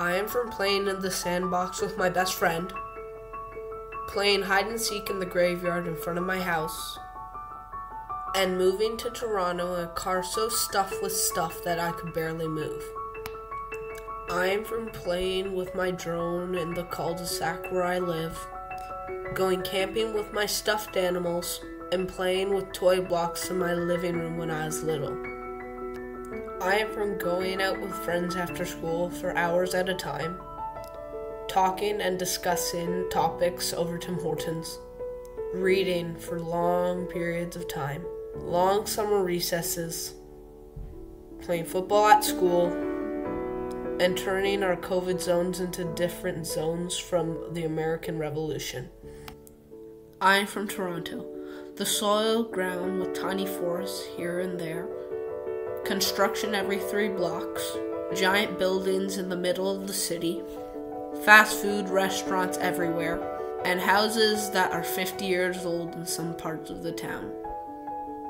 I am from playing in the sandbox with my best friend, playing hide and seek in the graveyard in front of my house, and moving to Toronto in a car so stuffed with stuff that I could barely move. I am from playing with my drone in the cul de sac where I live, going camping with my stuffed animals, and playing with toy blocks in my living room when I was little. I am from going out with friends after school for hours at a time, talking and discussing topics over Tim Hortons, reading for long periods of time, long summer recesses, playing football at school, and turning our COVID zones into different zones from the American Revolution. I am from Toronto, the soil ground with tiny forests here and there, construction every three blocks, giant buildings in the middle of the city, fast food restaurants everywhere, and houses that are 50 years old in some parts of the town.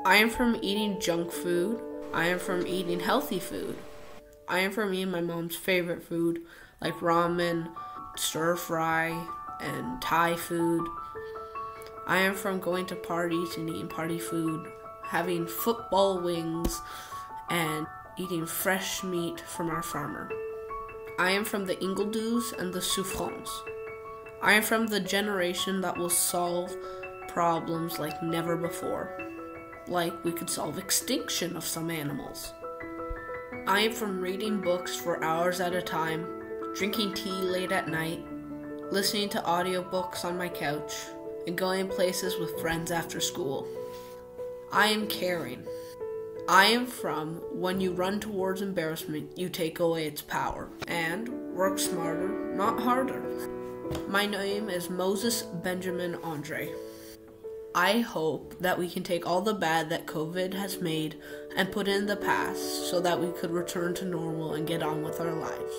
I am from eating junk food. I am from eating healthy food. I am from eating my mom's favorite food, like ramen, stir fry, and Thai food. I am from going to parties and eating party food, having football wings, and eating fresh meat from our farmer. I am from the Ingledews and the Souffrons. I am from the generation that will solve problems like never before. Like we could solve extinction of some animals. I am from reading books for hours at a time, drinking tea late at night, listening to audiobooks on my couch, and going places with friends after school. I am caring. I am from when you run towards embarrassment, you take away its power, and work smarter, not harder. My name is Moses Benjamin Andre. I hope that we can take all the bad that COVID has made and put in the past so that we could return to normal and get on with our lives.